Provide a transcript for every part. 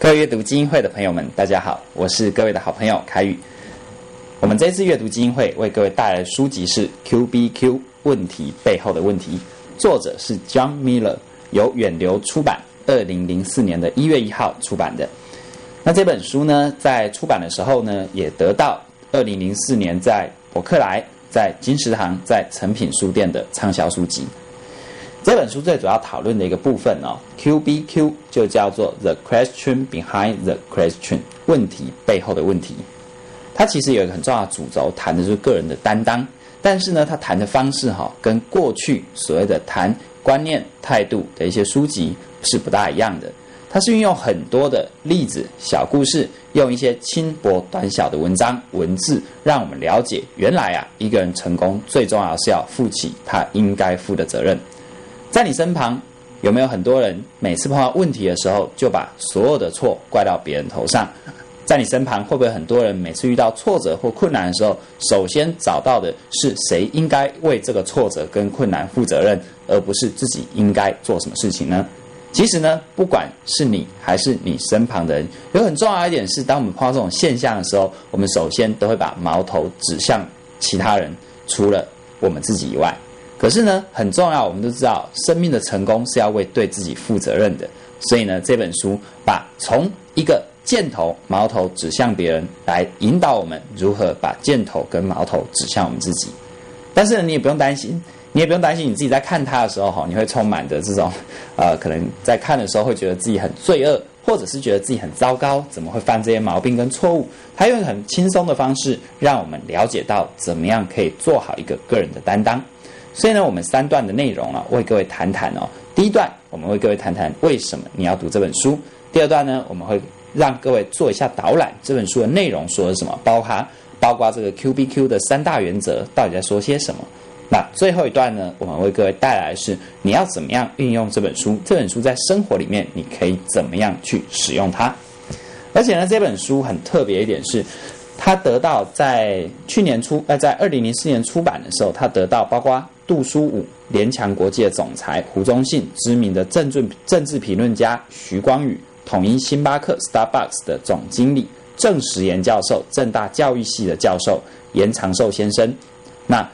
各位阅读基金会的朋友们，大家好，我是各位的好朋友凯宇。我们这次阅读基金会为各位带来的书籍是《Q B Q 问题背后的问题》，作者是 John Miller，由远流出版，二零零四年的一月一号出版的。那这本书呢，在出版的时候呢，也得到二零零四年在伯克莱、在金石堂、在诚品书店的畅销书籍。这本书最主要讨论的一个部分哦，Q B Q 就叫做 The Question Behind the Question，问题背后的问题。它其实有一个很重要的主轴，谈的是个人的担当。但是呢，他谈的方式哈，跟过去所谓的谈观念、态度的一些书籍是不大一样的。它是运用很多的例子、小故事，用一些轻薄短小的文章文字，让我们了解原来啊，一个人成功最重要是要负起他应该负的责任。在你身旁有没有很多人每次碰到问题的时候就把所有的错怪到别人头上？在你身旁会不会很多人每次遇到挫折或困难的时候，首先找到的是谁应该为这个挫折跟困难负责任，而不是自己应该做什么事情呢？其实呢，不管是你还是你身旁的人，有很重要一点是，当我们碰到这种现象的时候，我们首先都会把矛头指向其他人，除了我们自己以外。可是呢，很重要，我们都知道，生命的成功是要为对自己负责任的。所以呢，这本书把从一个箭头、矛头指向别人，来引导我们如何把箭头跟矛头指向我们自己。但是呢，你也不用担心，你也不用担心，你自己在看它的时候，哈，你会充满着这种，呃，可能在看的时候会觉得自己很罪恶，或者是觉得自己很糟糕，怎么会犯这些毛病跟错误？他用很轻松的方式，让我们了解到怎么样可以做好一个个人的担当。所以呢，我们三段的内容啊，为各位谈谈哦。第一段，我们为各位谈谈为什么你要读这本书。第二段呢，我们会让各位做一下导览，这本书的内容说的什么，包含包括这个 Q B Q 的三大原则到底在说些什么。那最后一段呢，我们为各位带来的是你要怎么样运用这本书，这本书在生活里面你可以怎么样去使用它。而且呢，这本书很特别一点是。他得到在去年出呃，在二零零四年出版的时候，他得到包括杜书武、联强国际的总裁胡宗信、知名的政治政治评论家徐光宇、统一星巴克 （Starbucks） 的总经理郑时岩教授、正大教育系的教授严长寿先生。那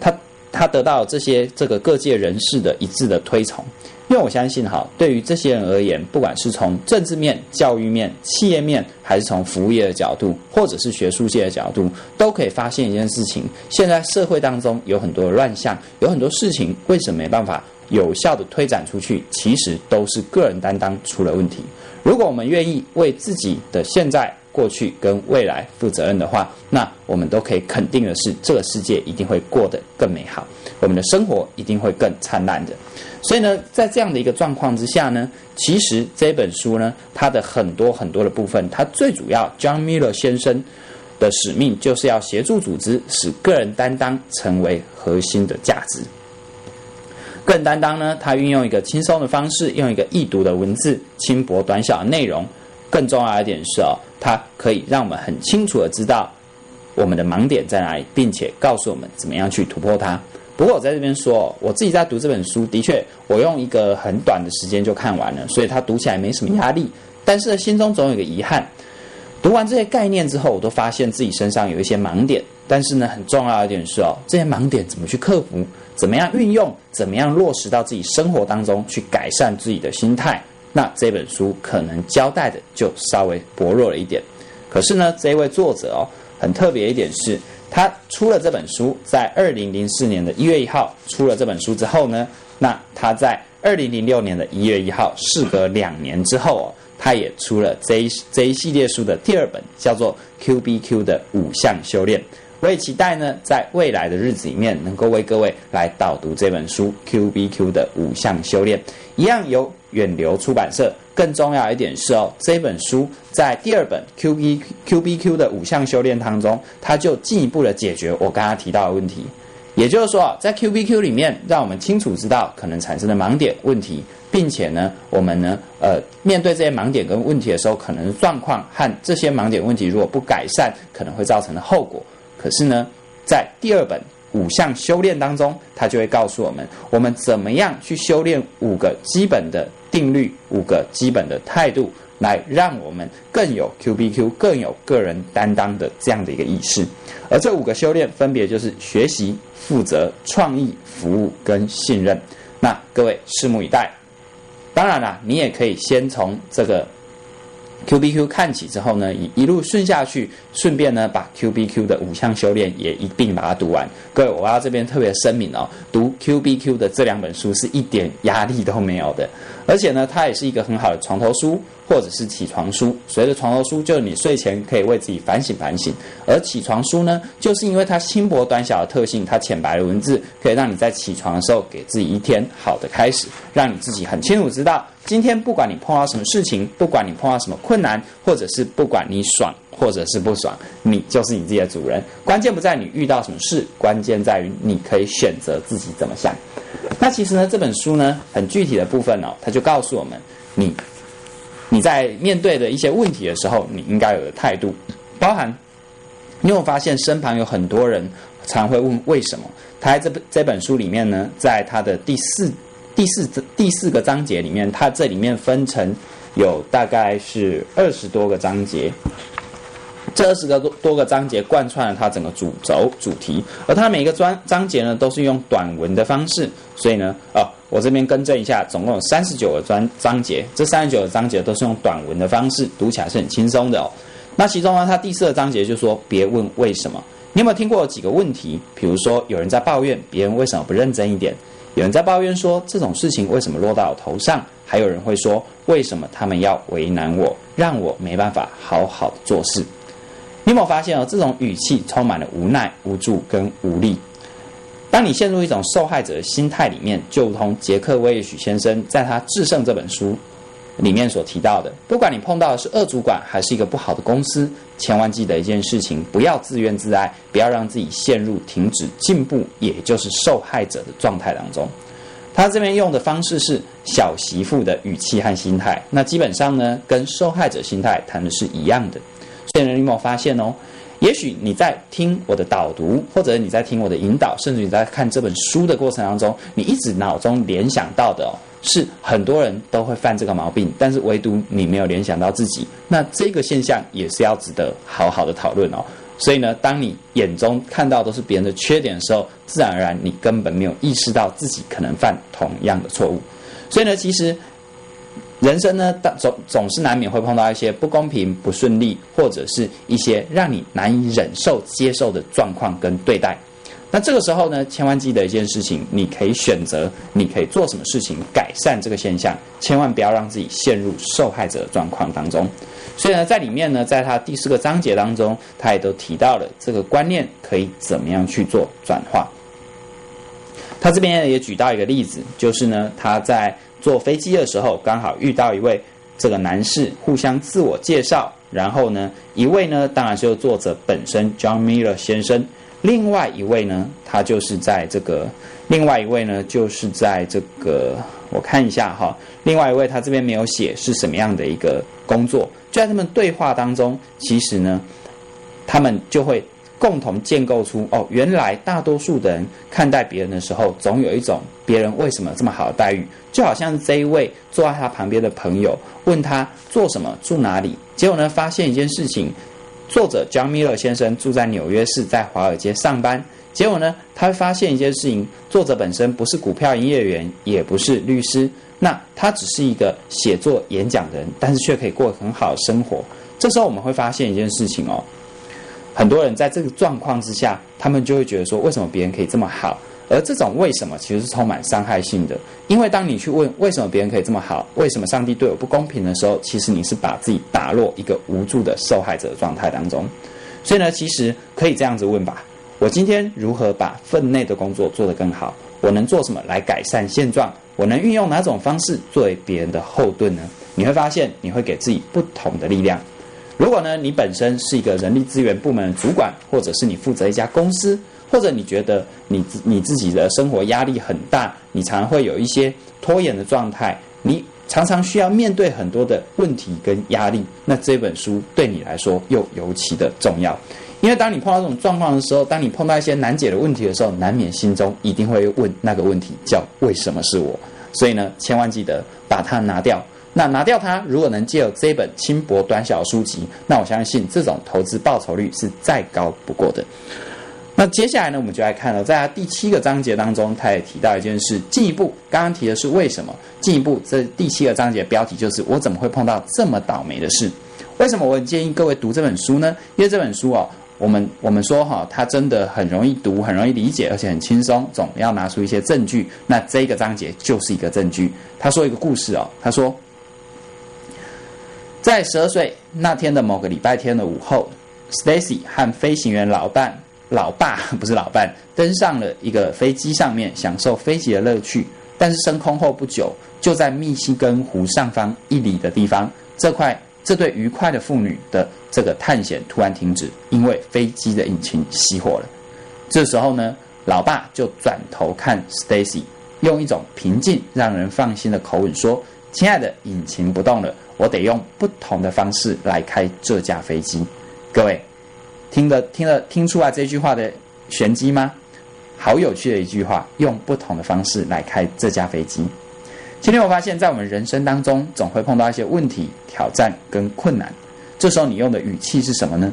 他他得到这些这个各界人士的一致的推崇。因为我相信，哈，对于这些人而言，不管是从政治面、教育面、企业面，还是从服务业的角度，或者是学术界的角度，都可以发现一件事情：现在社会当中有很多乱象，有很多事情为什么没办法有效的推展出去？其实都是个人担当出了问题。如果我们愿意为自己的现在、过去跟未来负责任的话，那我们都可以肯定的是，这个世界一定会过得更美好，我们的生活一定会更灿烂的。所以呢，在这样的一个状况之下呢，其实这本书呢，它的很多很多的部分，它最主要，John Miller 先生的使命就是要协助组织使个人担当成为核心的价值。个人担当呢，它运用一个轻松的方式，用一个易读的文字，轻薄短小的内容，更重要一点是哦，它可以让我们很清楚的知道我们的盲点在哪里，并且告诉我们怎么样去突破它。不过我在这边说，我自己在读这本书，的确，我用一个很短的时间就看完了，所以它读起来没什么压力。但是心中总有个遗憾，读完这些概念之后，我都发现自己身上有一些盲点。但是呢，很重要的一点是哦，这些盲点怎么去克服？怎么样运用？怎么样落实到自己生活当中去改善自己的心态？那这本书可能交代的就稍微薄弱了一点。可是呢，这位作者哦，很特别一点是。他出了这本书，在二零零四年的一月一号出了这本书之后呢，那他在二零零六年的一月一号，事隔两年之后哦，他也出了这一这一系列书的第二本，叫做《Q B Q 的五项修炼》。我也期待呢，在未来的日子里面，能够为各位来导读这本书《Q B Q 的五项修炼》，一样由远流出版社。更重要一点是哦，这本书在第二本 Q B Q B Q 的五项修炼当中，它就进一步的解决我刚刚提到的问题。也就是说，在 Q B Q 里面，让我们清楚知道可能产生的盲点问题，并且呢，我们呢，呃，面对这些盲点跟问题的时候，可能状况和这些盲点问题如果不改善，可能会造成的后果。可是呢，在第二本五项修炼当中，它就会告诉我们，我们怎么样去修炼五个基本的。定律、五个基本的态度，来让我们更有 Q B Q、更有个人担当的这样的一个意识。而这五个修炼分别就是学习、负责、创意、服务跟信任。那各位拭目以待。当然啦，你也可以先从这个。Q B Q 看起之后呢，一一路顺下去，顺便呢把 Q B Q 的五项修炼也一并把它读完。各位，我要这边特别声明哦，读 Q B Q 的这两本书是一点压力都没有的，而且呢，它也是一个很好的床头书或者是起床书。随着床头书，就是你睡前可以为自己反省反省；而起床书呢，就是因为它轻薄短小的特性，它浅白的文字可以让你在起床的时候给自己一天好的开始，让你自己很清楚知道。今天不管你碰到什么事情，不管你碰到什么困难，或者是不管你爽或者是不爽，你就是你自己的主人。关键不在你遇到什么事，关键在于你可以选择自己怎么想。那其实呢，这本书呢，很具体的部分哦，它就告诉我们，你你在面对的一些问题的时候，你应该有的态度，包含你有发现身旁有很多人常会问为什么？他在这本这本书里面呢，在他的第四。第四第四个章节里面，它这里面分成有大概是二十多个章节，这二十个多多个章节贯穿了它整个主轴主题，而它每一个章章节呢都是用短文的方式，所以呢，哦，我这边更正一下，总共有三十九个章章节，这三十九个章节都是用短文的方式，读起来是很轻松的哦。那其中呢，它第四个章节就说别问为什么，你有没有听过几个问题？比如说有人在抱怨别人为什么不认真一点？有人在抱怨说这种事情为什么落到我头上？还有人会说为什么他们要为难我，让我没办法好好做事？你有没有发现哦？这种语气充满了无奈、无助跟无力。当你陷入一种受害者的心态里面，就如同杰克·威尔许先生在他《制胜》这本书。里面所提到的，不管你碰到的是恶主管还是一个不好的公司，千万记得一件事情：不要自怨自艾，不要让自己陷入停止进步，也就是受害者的状态当中。他这边用的方式是小媳妇的语气和心态，那基本上呢，跟受害者心态谈的是一样的。所以，你有没有发现哦？也许你在听我的导读，或者你在听我的引导，甚至你在看这本书的过程当中，你一直脑中联想到的。是很多人都会犯这个毛病，但是唯独你没有联想到自己，那这个现象也是要值得好好的讨论哦。所以呢，当你眼中看到都是别人的缺点的时候，自然而然你根本没有意识到自己可能犯同样的错误。所以呢，其实人生呢，总总是难免会碰到一些不公平、不顺利，或者是一些让你难以忍受、接受的状况跟对待。那这个时候呢，千万记得一件事情，你可以选择，你可以做什么事情改善这个现象，千万不要让自己陷入受害者状况当中。所以呢，在里面呢，在他第四个章节当中，他也都提到了这个观念可以怎么样去做转化。他这边也举到一个例子，就是呢，他在坐飞机的时候，刚好遇到一位这个男士，互相自我介绍，然后呢，一位呢，当然就是作者本身 John Miller 先生。另外一位呢，他就是在这个；另外一位呢，就是在这个。我看一下哈，另外一位他这边没有写是什么样的一个工作。就在他们对话当中，其实呢，他们就会共同建构出哦，原来大多数的人看待别人的时候，总有一种别人为什么这么好的待遇，就好像这一位坐在他旁边的朋友问他做什么、住哪里，结果呢，发现一件事情。作者 John Miller 先生住在纽约市，在华尔街上班。结果呢，他会发现一件事情：作者本身不是股票营业员，也不是律师，那他只是一个写作演讲人，但是却可以过很好的生活。这时候我们会发现一件事情哦，很多人在这个状况之下，他们就会觉得说：为什么别人可以这么好？而这种为什么其实是充满伤害性的，因为当你去问为什么别人可以这么好，为什么上帝对我不公平的时候，其实你是把自己打落一个无助的受害者状态当中。所以呢，其实可以这样子问吧：我今天如何把分内的工作做得更好？我能做什么来改善现状？我能运用哪种方式作为别人的后盾呢？你会发现，你会给自己不同的力量。如果呢，你本身是一个人力资源部门的主管，或者是你负责一家公司。或者你觉得你你自己的生活压力很大，你常会有一些拖延的状态，你常常需要面对很多的问题跟压力，那这本书对你来说又尤其的重要。因为当你碰到这种状况的时候，当你碰到一些难解的问题的时候，难免心中一定会问那个问题，叫为什么是我？所以呢，千万记得把它拿掉。那拿掉它，如果能借由这本轻薄短小的书籍，那我相信这种投资报酬率是再高不过的。那接下来呢，我们就来看了，在他第七个章节当中，他也提到一件事。进一步，刚刚提的是为什么？进一步，这第七个章节标题就是我怎么会碰到这么倒霉的事？为什么我建议各位读这本书呢？因为这本书哦，我们我们说哈，它真的很容易读，很容易理解，而且很轻松。总要拿出一些证据。那这个章节就是一个证据。他说一个故事哦，他说，在十二岁那天的某个礼拜天的午后，Stacy 和飞行员老伴。老爸不是老伴，登上了一个飞机上面，享受飞机的乐趣。但是升空后不久，就在密西根湖上方一里的地方，这块这对愉快的父女的这个探险突然停止，因为飞机的引擎熄火了。这时候呢，老爸就转头看 Stacy，用一种平静、让人放心的口吻说：“亲爱的，引擎不动了，我得用不同的方式来开这架飞机。”各位。听得听得听出来这句话的玄机吗？好有趣的一句话，用不同的方式来开这架飞机。今天我发现，在我们人生当中，总会碰到一些问题、挑战跟困难。这时候你用的语气是什么呢？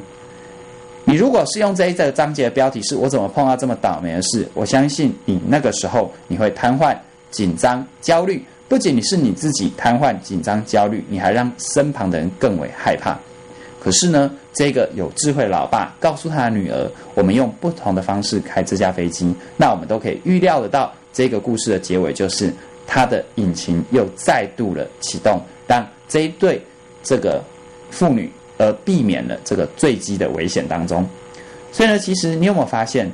你如果是用这一个章节的标题是“我怎么碰到这么倒霉的事”，我相信你那个时候你会瘫痪、紧张、焦虑。不仅你是你自己瘫痪、紧张、焦虑，你还让身旁的人更为害怕。可是呢，这个有智慧的老爸告诉他的女儿：“我们用不同的方式开这架飞机。”那我们都可以预料得到，这个故事的结尾就是他的引擎又再度了启动，让这一对这个妇女而避免了这个坠机的危险当中。所以呢，其实你有没有发现，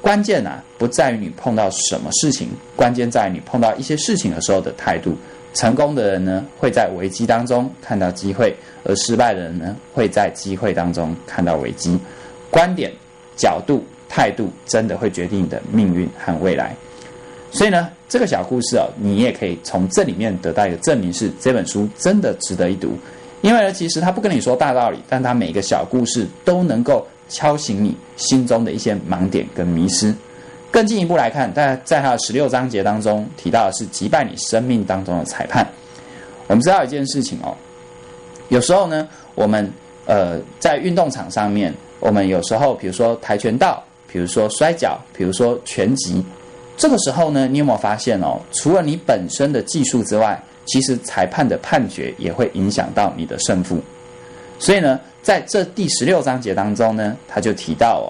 关键啊不在于你碰到什么事情，关键在于你碰到一些事情的时候的态度。成功的人呢，会在危机当中看到机会；而失败的人呢，会在机会当中看到危机。观点、角度、态度，真的会决定你的命运和未来。所以呢，这个小故事哦，你也可以从这里面得到一个证明，是这本书真的值得一读。因为呢，其实他不跟你说大道理，但他每个小故事都能够敲醒你心中的一些盲点跟迷失。更进一步来看，在在他的十六章节当中提到的是击败你生命当中的裁判。我们知道一件事情哦，有时候呢，我们呃在运动场上面，我们有时候比如说跆拳道，比如说摔跤，比如说拳击，这个时候呢，你有没有发现哦？除了你本身的技术之外，其实裁判的判决也会影响到你的胜负。所以呢，在这第十六章节当中呢，他就提到哦。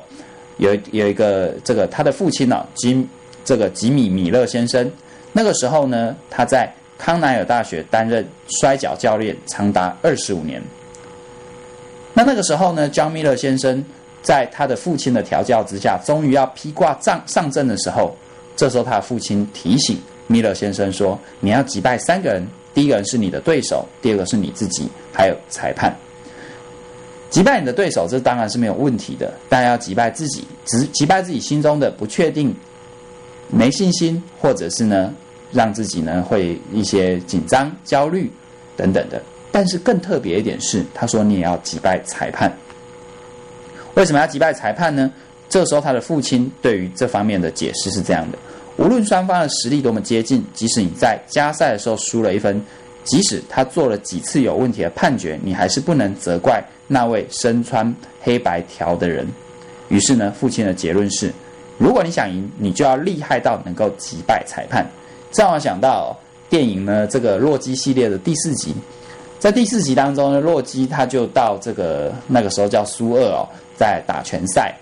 有有一个这个他的父亲呢，吉这个吉米米勒先生，那个时候呢，他在康奈尔大学担任摔跤教练长达二十五年。那那个时候呢，John Miller 先生在他的父亲的调教之下，终于要披挂上上阵的时候，这时候他的父亲提醒米勒先生说：“你要击败三个人，第一个人是你的对手，第二个是你自己，还有裁判。”击败你的对手，这当然是没有问题的。但要击败自己，只击败自己心中的不确定、没信心，或者是呢，让自己呢会一些紧张、焦虑等等的。但是更特别一点是，他说你也要击败裁判。为什么要击败裁判呢？这时候他的父亲对于这方面的解释是这样的：无论双方的实力多么接近，即使你在加赛的时候输了一分。即使他做了几次有问题的判决，你还是不能责怪那位身穿黑白条的人。于是呢，父亲的结论是：如果你想赢，你就要厉害到能够击败裁判。这让我想到电影呢，这个洛基系列的第四集，在第四集当中呢，洛基他就到这个那个时候叫苏二哦，在打拳赛。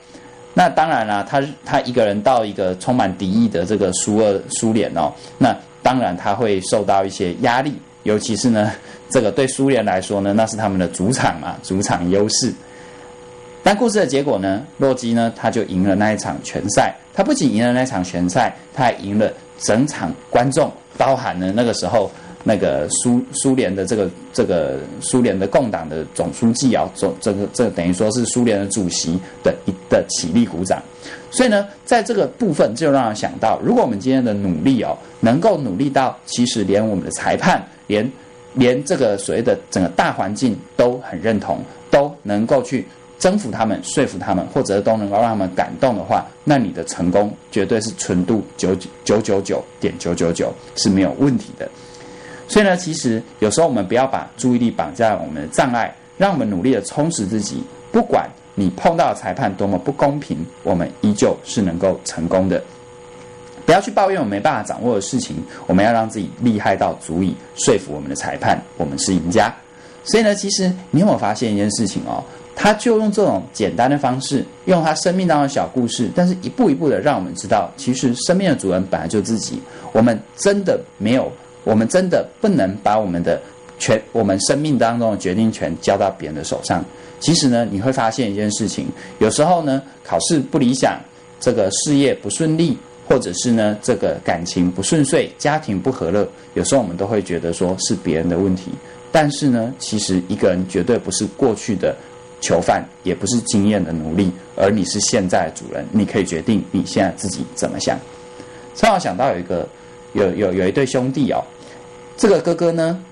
那当然了，他他一个人到一个充满敌意的这个苏二苏联哦，那当然他会受到一些压力。尤其是呢，这个对苏联来说呢，那是他们的主场嘛，主场优势。但故事的结果呢，洛基呢，他就赢了那一场拳赛。他不仅赢了那场拳赛，他还赢了整场观众，包含了那个时候那个苏苏联的这个这个苏联的共党的总书记啊，总这个这等于说是苏联的主席的一的起立鼓掌。所以呢，在这个部分就让人想到，如果我们今天的努力哦，能够努力到其实连我们的裁判。连连这个所谓的整个大环境都很认同，都能够去征服他们、说服他们，或者都能够让他们感动的话，那你的成功绝对是纯度九九九九点九九九是没有问题的。所以呢，其实有时候我们不要把注意力绑在我们的障碍，让我们努力的充实自己。不管你碰到裁判多么不公平，我们依旧是能够成功的。不要去抱怨我没办法掌握的事情，我们要让自己厉害到足以说服我们的裁判，我们是赢家。所以呢，其实你有没有发现一件事情哦？他就用这种简单的方式，用他生命当中的小故事，但是一步一步的让我们知道，其实生命的主人本来就自己。我们真的没有，我们真的不能把我们的权，我们生命当中的决定权交到别人的手上。其实呢，你会发现一件事情，有时候呢，考试不理想，这个事业不顺利，或者是呢，这个感情不顺遂，家庭不和乐，有时候我们都会觉得说是别人的问题。但是呢，其实一个人绝对不是过去的。囚犯也不是经验的奴隶，而你是现在的主人，你可以决定你现在自己怎么想。正好想到有一个有有有一对兄弟哦，这个哥哥呢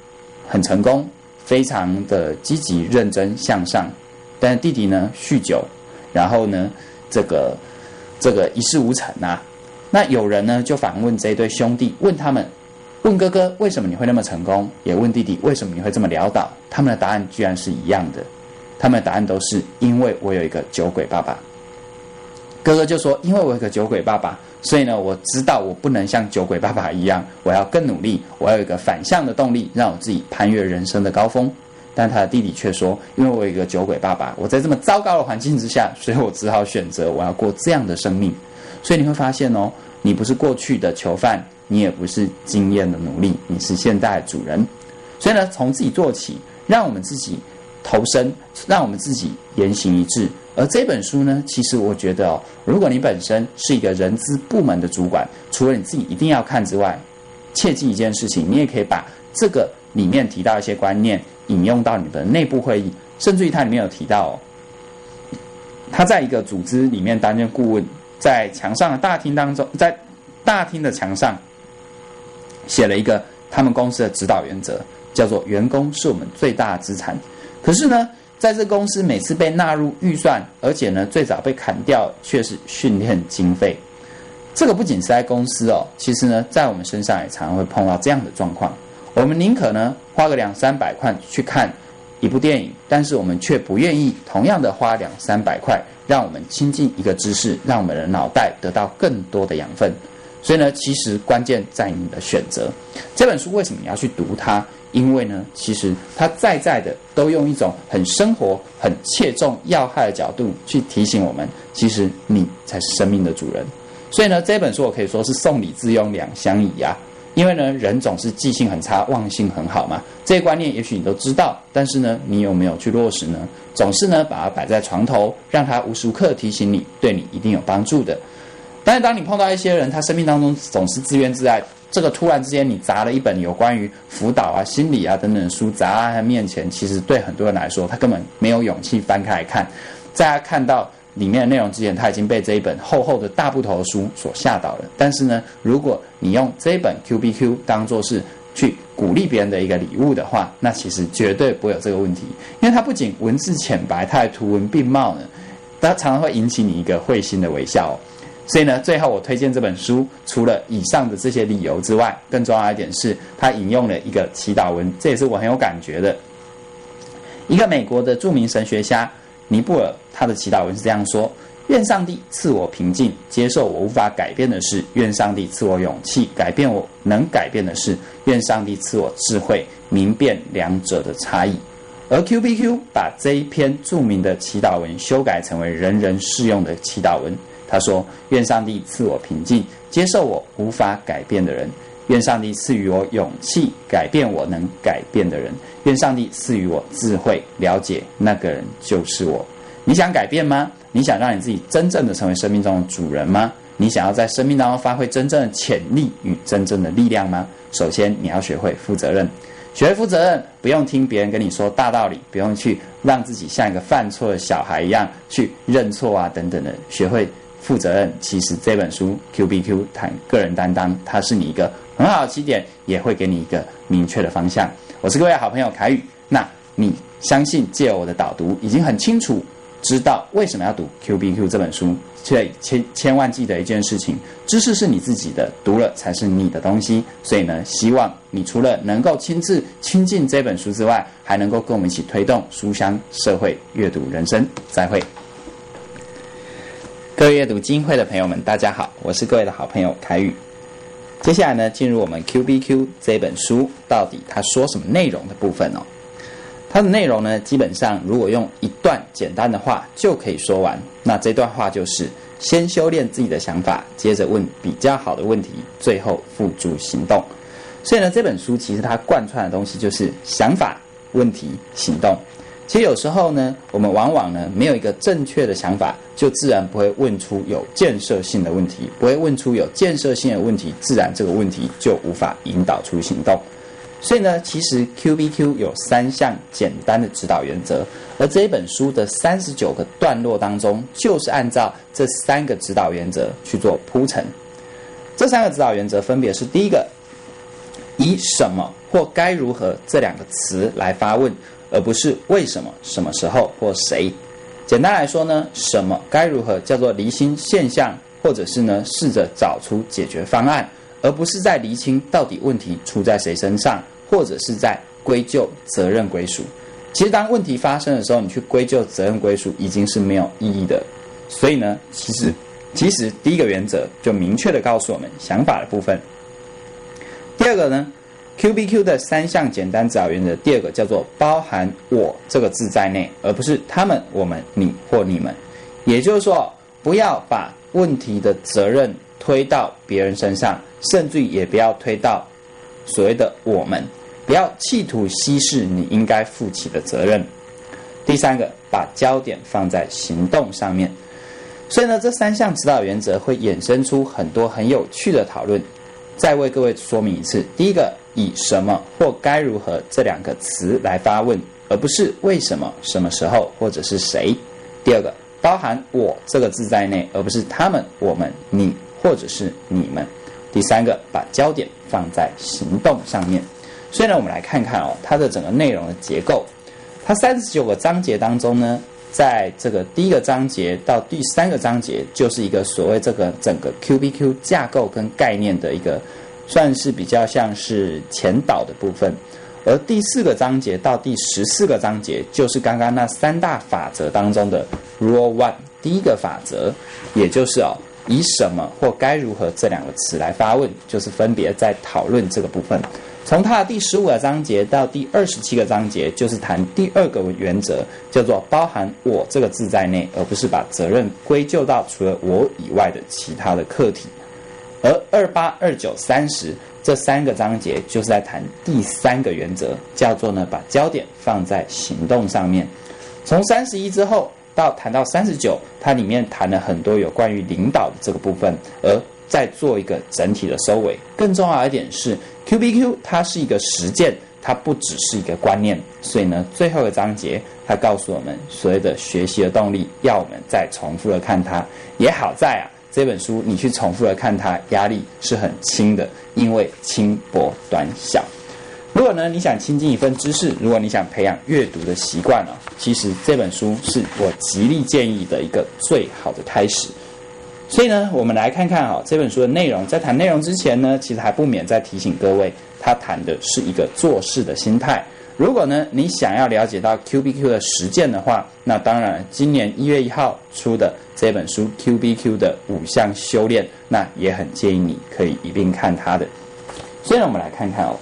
很成功，非常的积极认真向上，但弟弟呢酗酒，然后呢这个这个一事无成呐。那有人呢就反问这一对兄弟，问他们问哥哥为什么你会那么成功，也问弟弟为什么你会这么潦倒，他们的答案居然是一样的。他们的答案都是因为我有一个酒鬼爸爸。哥哥就说：“因为我有个酒鬼爸爸，所以呢，我知道我不能像酒鬼爸爸一样，我要更努力，我要有一个反向的动力，让我自己攀越人生的高峰。”但他的弟弟却说：“因为我有一个酒鬼爸爸，我在这么糟糕的环境之下，所以我只好选择我要过这样的生命。”所以你会发现哦，你不是过去的囚犯，你也不是经验的奴隶，你是现代主人。所以呢，从自己做起，让我们自己。投身，让我们自己言行一致。而这本书呢，其实我觉得哦，如果你本身是一个人资部门的主管，除了你自己一定要看之外，切记一件事情，你也可以把这个里面提到一些观念引用到你的内部会议，甚至于它里面有提到，他在一个组织里面担任顾问，在墙上的大厅当中，在大厅的墙上写了一个他们公司的指导原则，叫做“员工是我们最大的资产”。可是呢，在这公司每次被纳入预算，而且呢最早被砍掉却是训练经费。这个不仅是在公司哦，其实呢在我们身上也常常会碰到这样的状况。我们宁可呢花个两三百块去看一部电影，但是我们却不愿意同样的花两三百块，让我们亲近一个知识，让我们的脑袋得到更多的养分。所以呢，其实关键在你的选择。这本书为什么你要去读它？因为呢，其实它在在的都用一种很生活、很切中要害的角度去提醒我们，其实你才是生命的主人。所以呢，这本书我可以说是送礼自用两相宜啊。因为呢，人总是记性很差，忘性很好嘛。这些观念也许你都知道，但是呢，你有没有去落实呢？总是呢，把它摆在床头，让它无时无刻提醒你，对你一定有帮助的。但是当你碰到一些人，他生命当中总是自怨自艾。这个突然之间，你砸了一本有关于辅导啊、心理啊等等的书砸在他面前，其实对很多人来说，他根本没有勇气翻开来看。在他看到里面的内容之前，他已经被这一本厚厚的大部头的书所吓倒了。但是呢，如果你用这一本 Q B Q 当做是去鼓励别人的一个礼物的话，那其实绝对不会有这个问题，因为它不仅文字浅白，它还图文并茂呢，它常常会引起你一个会心的微笑。所以呢，最后我推荐这本书，除了以上的这些理由之外，更重要一点是，它引用了一个祈祷文，这也是我很有感觉的。一个美国的著名神学家尼布尔，他的祈祷文是这样说：愿上帝赐我平静，接受我无法改变的事；愿上帝赐我勇气，改变我能改变的事；愿上帝赐我智慧，明辨两者的差异。而 Q B Q 把这一篇著名的祈祷文修改成为人人适用的祈祷文。他说：“愿上帝赐我平静，接受我无法改变的人；愿上帝赐予我勇气，改变我能改变的人；愿上帝赐予我智慧，了解那个人就是我。你想改变吗？你想让你自己真正的成为生命中的主人吗？你想要在生命当中发挥真正的潜力与真正的力量吗？首先，你要学会负责任。学会负责任，不用听别人跟你说大道理，不用去让自己像一个犯错的小孩一样去认错啊等等的，学会。”负责任，其实这本书 Q B Q 谈个人担当，它是你一个很好的起点，也会给你一个明确的方向。我是各位好朋友凯宇，那你相信借我的导读已经很清楚知道为什么要读 Q B Q 这本书，却千千万记得一件事情：知识是你自己的，读了才是你的东西。所以呢，希望你除了能够亲自亲近这本书之外，还能够跟我们一起推动书香社会阅读人生。再会。各位阅读金会的朋友们，大家好，我是各位的好朋友凯宇。接下来呢，进入我们 Q B Q 这本书，到底它说什么内容的部分哦。它的内容呢，基本上如果用一段简单的话就可以说完。那这段话就是：先修炼自己的想法，接着问比较好的问题，最后付诸行动。所以呢，这本书其实它贯穿的东西就是想法、问题、行动。其实有时候呢，我们往往呢没有一个正确的想法，就自然不会问出有建设性的问题，不会问出有建设性的问题，自然这个问题就无法引导出行动。所以呢，其实 Q B Q 有三项简单的指导原则，而这一本书的三十九个段落当中，就是按照这三个指导原则去做铺陈。这三个指导原则分别是：第一个，以什么或该如何这两个词来发问，而不是为什么、什么时候或谁。简单来说呢，什么该如何叫做离心现象，或者是呢试着找出解决方案，而不是在厘清到底问题出在谁身上。或者是在归咎责任归属，其实当问题发生的时候，你去归咎责任归属已经是没有意义的。所以呢，其实其实第一个原则就明确的告诉我们想法的部分。第二个呢，Q B Q 的三项简单指导原则，第二个叫做包含我这个字在内，而不是他们、我们、你或你们。也就是说，不要把问题的责任推到别人身上，甚至也不要推到。所谓的我们，不要企图稀释你应该负起的责任。第三个，把焦点放在行动上面。所以呢，这三项指导原则会衍生出很多很有趣的讨论。再为各位说明一次：第一个，以什么或该如何这两个词来发问，而不是为什么、什么时候或者是谁。第二个，包含我这个字在内，而不是他们、我们、你或者是你们。第三个，把焦点放在行动上面。所以呢，我们来看看哦，它的整个内容的结构。它三十九个章节当中呢，在这个第一个章节到第三个章节，就是一个所谓这个整个 Q B Q 架构跟概念的一个，算是比较像是前导的部分。而第四个章节到第十四个章节，就是刚刚那三大法则当中的 Rule One 第一个法则，也就是哦。以什么或该如何这两个词来发问，就是分别在讨论这个部分。从它的第十五个章节到第二十七个章节，就是谈第二个原则，叫做包含我这个字在内，而不是把责任归咎到除了我以外的其他的课题。而二八、二九、三十这三个章节，就是在谈第三个原则，叫做呢把焦点放在行动上面。从三十一之后。到谈到三十九，它里面谈了很多有关于领导的这个部分，而再做一个整体的收尾。更重要一点是，Q B Q 它是一个实践，它不只是一个观念。所以呢，最后一个章节它告诉我们，所谓的学习的动力，要我们再重复的看它。也好在啊，这本书你去重复的看它，压力是很轻的，因为轻薄短小。如果呢，你想亲近一份知识，如果你想培养阅读的习惯哦，其实这本书是我极力建议的一个最好的开始。所以呢，我们来看看啊，这本书的内容。在谈内容之前呢，其实还不免再提醒各位，它谈的是一个做事的心态。如果呢，你想要了解到 Q B Q 的实践的话，那当然，今年一月一号出的这本书 Q B Q 的五项修炼，那也很建议你可以一并看它的。所以呢，我们来看看哦。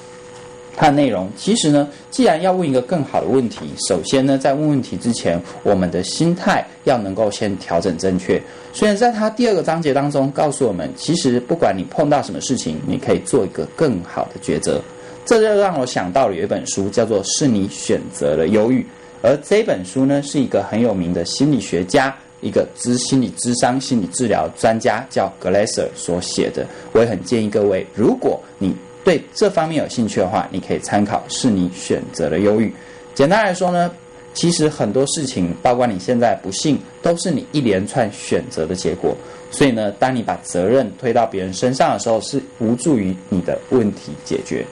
它的内容其实呢，既然要问一个更好的问题，首先呢，在问问题之前，我们的心态要能够先调整正确。虽然在它第二个章节当中，告诉我们，其实不管你碰到什么事情，你可以做一个更好的抉择。这就让我想到了有一本书，叫做《是你选择了忧郁》，而这本书呢，是一个很有名的心理学家，一个知心理智商心理治疗专家，叫格雷瑟所写的。我也很建议各位，如果你对这方面有兴趣的话，你可以参考。是你选择了忧郁。简单来说呢，其实很多事情，包括你现在不幸，都是你一连串选择的结果。所以呢，当你把责任推到别人身上的时候，是无助于你的问题解决。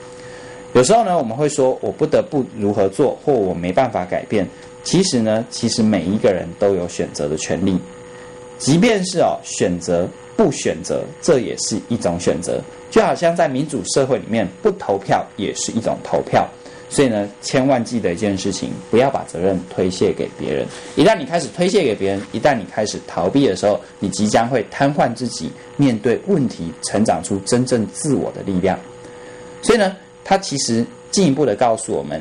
有时候呢，我们会说我不得不如何做，或我没办法改变。其实呢，其实每一个人都有选择的权利，即便是哦选择不选择，这也是一种选择。就好像在民主社会里面，不投票也是一种投票。所以呢，千万记得一件事情，不要把责任推卸给别人。一旦你开始推卸给别人，一旦你开始逃避的时候，你即将会瘫痪自己，面对问题，成长出真正自我的力量。所以呢，它其实进一步的告诉我们，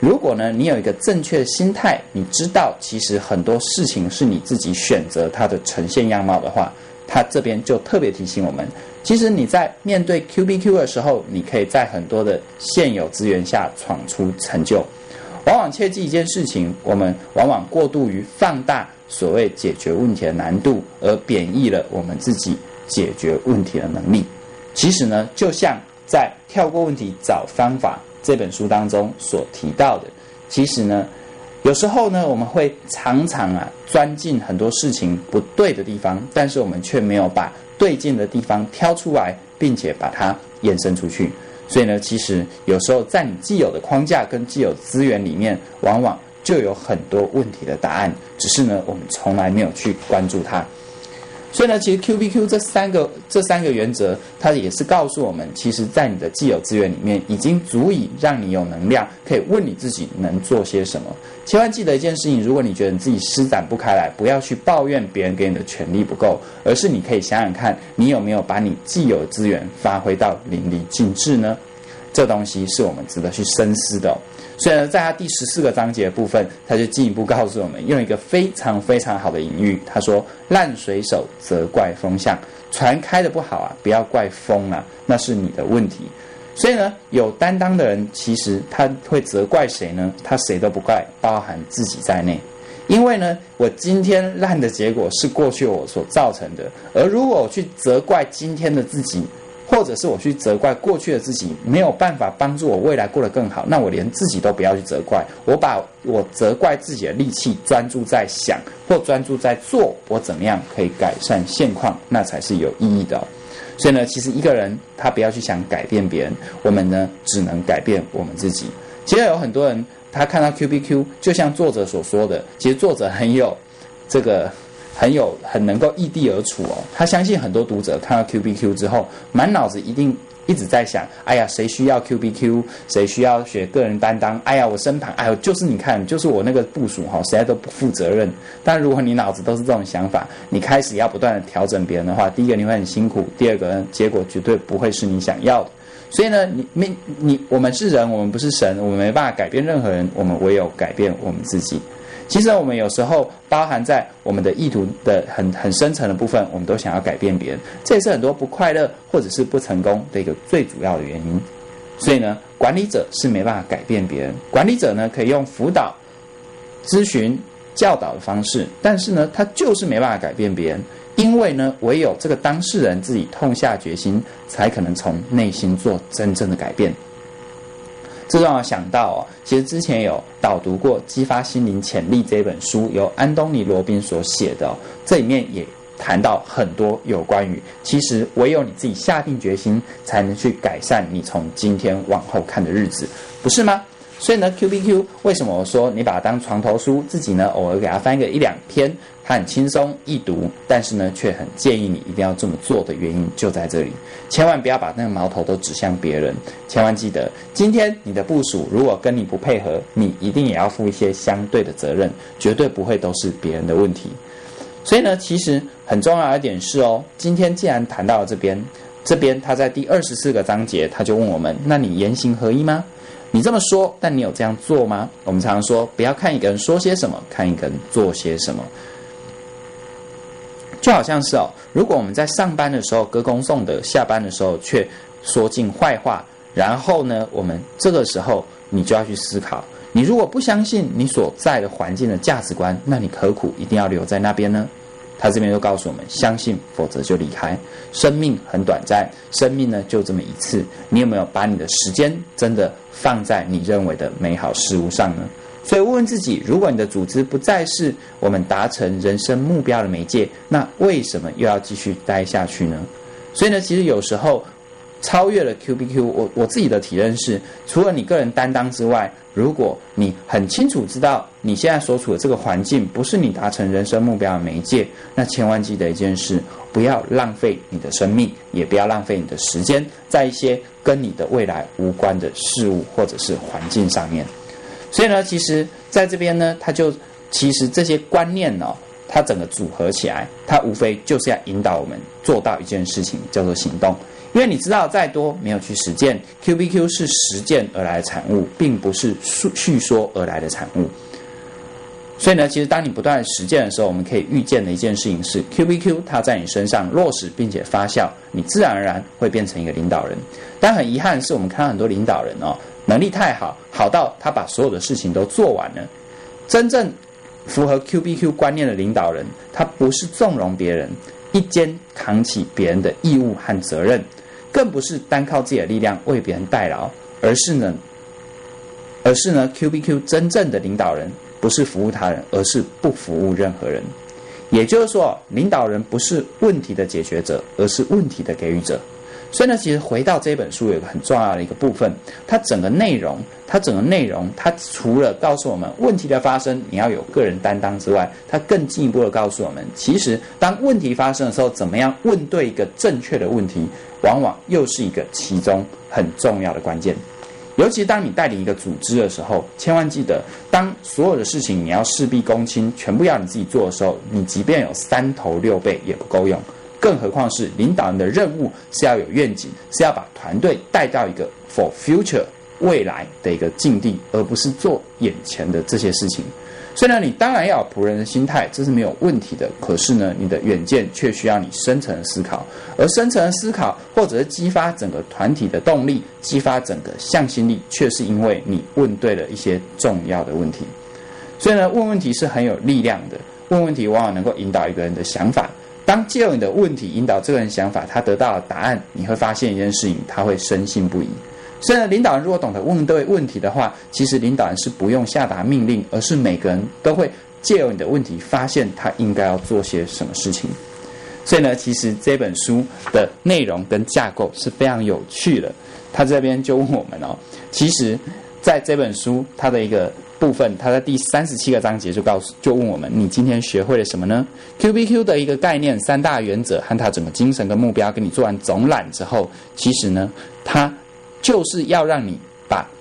如果呢你有一个正确的心态，你知道其实很多事情是你自己选择它的呈现样貌的话，它这边就特别提醒我们。其实你在面对 Q B Q 的时候，你可以在很多的现有资源下闯出成就。往往切记一件事情，我们往往过度于放大所谓解决问题的难度，而贬义了我们自己解决问题的能力。其实呢，就像在《跳过问题找方法》这本书当中所提到的，其实呢，有时候呢，我们会常常啊钻进很多事情不对的地方，但是我们却没有把。对劲的地方挑出来，并且把它延伸出去。所以呢，其实有时候在你既有的框架跟既有资源里面，往往就有很多问题的答案，只是呢，我们从来没有去关注它。所以呢，其实 Q B Q 这三个这三个原则，它也是告诉我们，其实，在你的既有资源里面，已经足以让你有能量，可以问你自己能做些什么。千万记得一件事情：如果你觉得你自己施展不开来，不要去抱怨别人给你的权利不够，而是你可以想想看，你有没有把你既有资源发挥到淋漓尽致呢？这东西是我们值得去深思的。所以呢，在他第十四个章节部分，他就进一步告诉我们，用一个非常非常好的隐喻，他说：“烂水手责怪风向，船开的不好啊，不要怪风啊，那是你的问题。”所以呢，有担当的人，其实他会责怪谁呢？他谁都不怪，包含自己在内。因为呢，我今天烂的结果是过去我所造成的，而如果我去责怪今天的自己，或者是我去责怪过去的自己没有办法帮助我未来过得更好，那我连自己都不要去责怪，我把我责怪自己的力气专注在想或专注在做，我怎么样可以改善现况，那才是有意义的。所以呢，其实一个人他不要去想改变别人，我们呢只能改变我们自己。其实有很多人他看到 Q B Q，就像作者所说的，其实作者很有这个。很有很能够异地而处哦，他相信很多读者看到 Q B Q 之后，满脑子一定一直在想：哎呀，谁需要 Q B Q？谁需要学个人担当？哎呀，我身旁，哎呦，就是你看，就是我那个部署哈，实在都不负责任。但如果你脑子都是这种想法，你开始要不断的调整别人的话，第一个你会很辛苦，第二个结果绝对不会是你想要的。所以呢，你没你，我们是人，我们不是神，我们没办法改变任何人，我们唯有改变我们自己。其实我们有时候包含在我们的意图的很很深层的部分，我们都想要改变别人，这也是很多不快乐或者是不成功的一个最主要的原因。所以呢，管理者是没办法改变别人，管理者呢可以用辅导、咨询、教导的方式，但是呢，他就是没办法改变别人，因为呢，唯有这个当事人自己痛下决心，才可能从内心做真正的改变。这让我想到哦，其实之前有导读过《激发心灵潜力》这本书，由安东尼·罗宾所写的，这里面也谈到很多有关于，其实唯有你自己下定决心，才能去改善你从今天往后看的日子，不是吗？所以呢，Q B Q 为什么我说你把它当床头书，自己呢偶尔给它翻个一两篇，它很轻松易读，但是呢却很建议你一定要这么做的原因就在这里，千万不要把那个矛头都指向别人，千万记得今天你的部署如果跟你不配合，你一定也要负一些相对的责任，绝对不会都是别人的问题。所以呢，其实很重要一点是哦，今天既然谈到了这边，这边他在第二十四个章节他就问我们，那你言行合一吗？你这么说，但你有这样做吗？我们常常说，不要看一个人说些什么，看一个人做些什么。就好像是哦，如果我们在上班的时候歌功颂德，下班的时候却说尽坏话，然后呢，我们这个时候你就要去思考：你如果不相信你所在的环境的价值观，那你何苦一定要留在那边呢？他这边就告诉我们：相信，否则就离开。生命很短暂，生命呢就这么一次。你有没有把你的时间真的放在你认为的美好事物上呢？所以问问自己：如果你的组织不再是我们达成人生目标的媒介，那为什么又要继续待下去呢？所以呢，其实有时候超越了 Q B Q，我我自己的体认是，除了你个人担当之外，如果你很清楚知道你现在所处的这个环境不是你达成人生目标的媒介，那千万记得一件事，不要浪费你的生命，也不要浪费你的时间在一些跟你的未来无关的事物或者是环境上面。所以呢，其实在这边呢，他就其实这些观念呢，它整个组合起来，它无非就是要引导我们做到一件事情，叫做行动。因为你知道，再多没有去实践，Q B Q 是实践而来的产物，并不是叙叙说而来的产物。所以呢，其实当你不断实践的时候，我们可以预见的一件事情是，Q B Q 它在你身上落实并且发酵，你自然而然会变成一个领导人。但很遗憾是我们看到很多领导人哦，能力太好，好到他把所有的事情都做完了。真正符合 Q B Q 观念的领导人，他不是纵容别人，一肩扛起别人的义务和责任。更不是单靠自己的力量为别人代劳，而是呢，而是呢，Q B Q 真正的领导人不是服务他人，而是不服务任何人。也就是说，领导人不是问题的解决者，而是问题的给予者。所以呢，其实回到这本书有一个很重要的一个部分，它整个内容，它整个内容，它除了告诉我们问题的发生你要有个人担当之外，它更进一步的告诉我们，其实当问题发生的时候，怎么样问对一个正确的问题，往往又是一个其中很重要的关键。尤其当你带领一个组织的时候，千万记得，当所有的事情你要事必躬亲，全部要你自己做的时候，你即便有三头六臂也不够用。更何况是领导人的任务是要有愿景，是要把团队带到一个 for future 未来的一个境地，而不是做眼前的这些事情。虽然你当然要有仆人的心态，这是没有问题的。可是呢，你的远见却需要你深层的思考，而深层的思考或者是激发整个团体的动力，激发整个向心力，却是因为你问对了一些重要的问题。所以呢，问问题是很有力量的，问问题往往能够引导一个人的想法。当借由你的问题引导这个人想法，他得到了答案，你会发现一件事情，他会深信不疑。所以呢，领导人如果懂得问对问题的话，其实领导人是不用下达命令，而是每个人都会借由你的问题，发现他应该要做些什么事情。所以呢，其实这本书的内容跟架构是非常有趣的。他这边就问我们哦，其实在这本书它的一个。部分，他在第三十七个章节就告诉，就问我们：你今天学会了什么呢？Q B Q 的一个概念、三大原则和它整个精神跟目标，跟你做完总览之后，其实呢，它就是要让你。